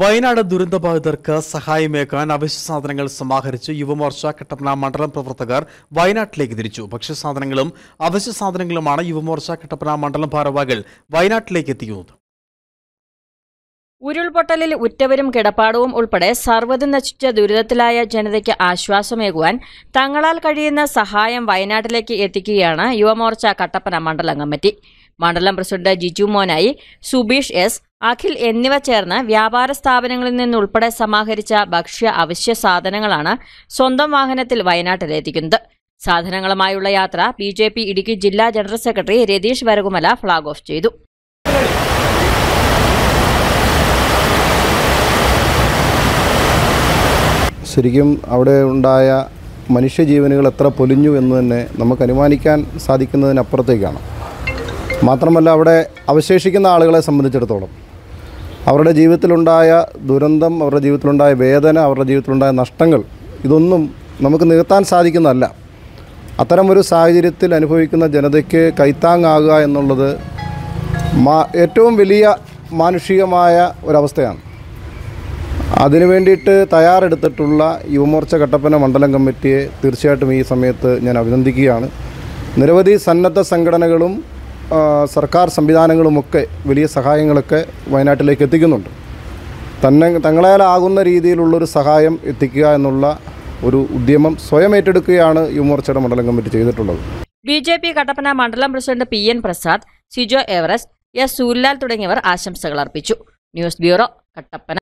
വയനാട് ദുരന്തബാധിതർക്ക് സഹായമേക്കാൻ അവശ്യ സാധനങ്ങൾ സമാഹരിച്ച് യുവമോർച്ച കട്ടപ്പന മണ്ഡലം പ്രവർത്തകർ വയനാട്ടിലേക്ക് തിരിച്ചു. ഭക്ഷ്യസാധനങ്ങളും അവശ്യ സാധനങ്ങളുമാണ് യുവമോർച്ച കട്ടപ്പന മണ്ഡലം ഭാരവാഹികൾ വയനാട്ടിലേക്ക് എത്തിക്കുന്നത്. ഉരുൾപൊട്ടലിൽ ഉറ്റവരും കിടപ്പാടവും ഉൾപ്പെടെ സർവതും നശിച്ച ദുരിതത്തിലായ ജനതയ്ക്ക് ആശ്വാസമേകുവാൻ തങ്ങളാൽ കഴിയുന്ന സഹായം വയനാട്ടിലേക്ക് എത്തിക്കുകയാണ് യുവമോർച്ച കട്ടപ്പന മണ്ഡലം കമ്മിറ്റി. മണ്ഡലം പ്രസിഡന്റ് ജിജു മോനായി സുബീഷ് എസ് അഖിൽ എന്നിവ ചേർന്ന് വ്യാപാര സ്ഥാപനങ്ങളിൽ നിന്നുൾപ്പെടെ സമാഹരിച്ച ഭക്ഷ്യ അവശ്യ സാധനങ്ങളാണ് സ്വന്തം വാഹനത്തിൽ വയനാട്ടിലെത്തിക്കുന്നത് സാധനങ്ങളുമായുള്ള യാത്ര ബി ജെ പി ഇടുക്കി ജില്ലാ general secretary Ratheesh Varakumala flag off ചെയ്തു. ശരിക്കും അവിടെ ഉണ്ടായ മനുഷ്യജീവനുകൾ എത്ര പൊലിഞ്ഞു എന്ന് തന്നെ നമുക്ക് അനുമാനിക്കാൻ സാധിക്കുന്നതിനപ്പുറത്തേക്കാണ്. മാത്രമല്ല അവിടെ അവശേഷിക്കുന്ന ആളുകളെ സംബന്ധിച്ചിടത്തോളം അവരുടെ ജീവിതത്തിലുണ്ടായ ദുരന്തം അവരുടെ ജീവിതത്തിലുണ്ടായ വേദന അവരുടെ ജീവിതത്തിലുണ്ടായ നഷ്ടങ്ങൾ ഇതൊന്നും നമുക്ക് നികത്താൻ സാധിക്കുന്നതല്ല. അത്തരമൊരു സാഹചര്യത്തിൽ അനുഭവിക്കുന്ന ജനതയ്ക്ക് കൈത്താങ്ങാകുക എന്നുള്ളത് മാ ഏറ്റവും വലിയ മാനുഷികമായ ഒരവസ്ഥയാണ്. അതിനു വേണ്ടിയിട്ട് തയ്യാറെടുത്തിട്ടുള്ള യുവമോർച്ച കട്ടപ്പന മണ്ഡലം കമ്മിറ്റിയെ തീർച്ചയായിട്ടും ഈ സമയത്ത് ഞാൻ അഭിനന്ദിക്കുകയാണ്. നിരവധി സന്നദ്ധ സംഘടനകളും സർക്കാർ സംവിധാനങ്ങളുമൊക്കെ വലിയ സഹായങ്ങളൊക്കെ വയനാട്ടിലേക്ക് എത്തിക്കുന്നുണ്ട്. തന്നെ തങ്ങളാലാകുന്ന രീതിയിലുള്ളൊരു സഹായം എത്തിക്കുക എന്നുള്ള ഒരു ഉദ്യമം സ്വയം ഏറ്റെടുക്കുകയാണ് യുവമോർച്ചയുടെ മണ്ഡലം കമ്മിറ്റി ചെയ്തിട്ടുള്ളത്. ബി ജെ പി കട്ടപ്പന മണ്ഡലം president P N Prasad Sijo Everest S Sooryalal തുടങ്ങിയവർ ആശംസകൾ അർപ്പിച്ചു. News bureau Kattappana.